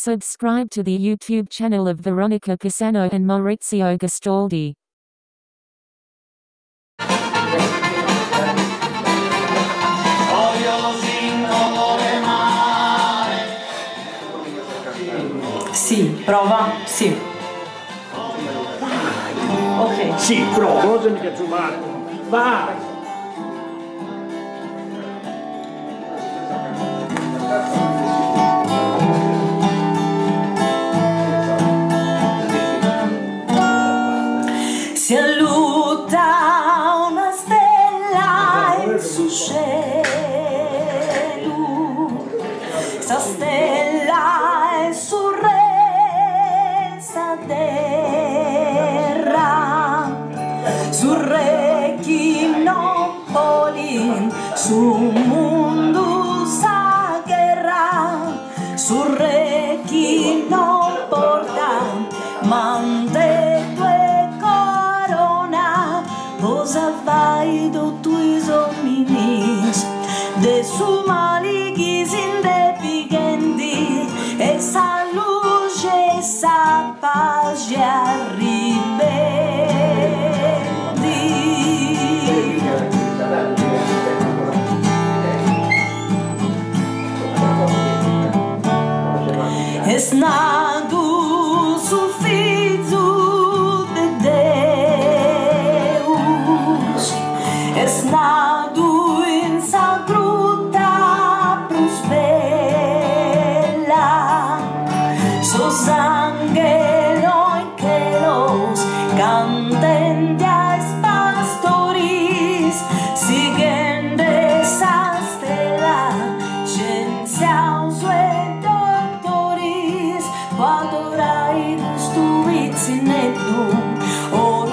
Subscribe to the YouTube channel of Veronica Pisano and Maurizio Gastaldi. Sì, prova, sì. Ok. Sì, provo, non c'è mica giumato. Vai! Su mundo sa guerra, su rechi non porta, mante tue corona, cosa fai do tuis hominis, de su malighis esnado sufizo de Deus, es esnado in sagruta prospera, so sangue stuiz in edu Or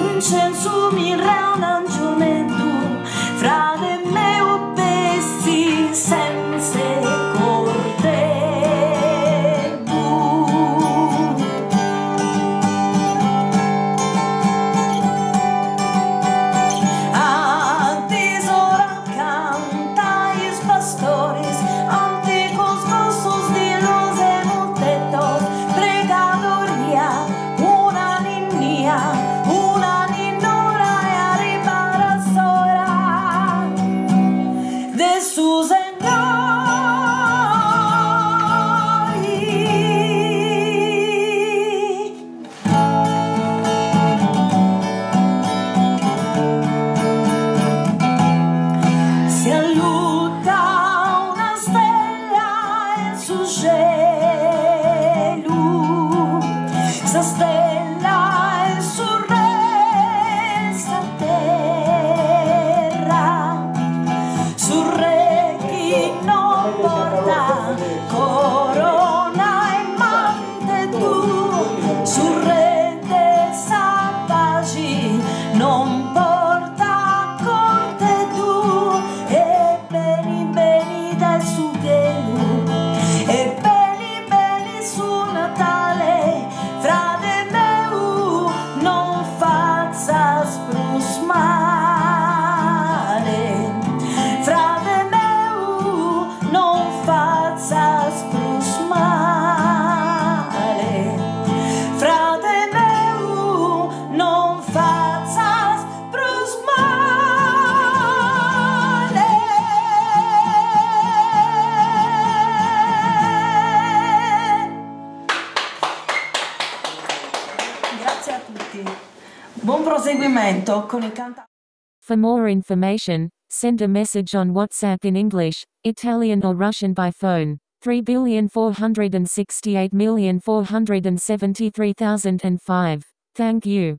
Buon proseguimento con. For more information, send a message on WhatsApp in English, Italian or Russian by phone. 34684733005. Thank you.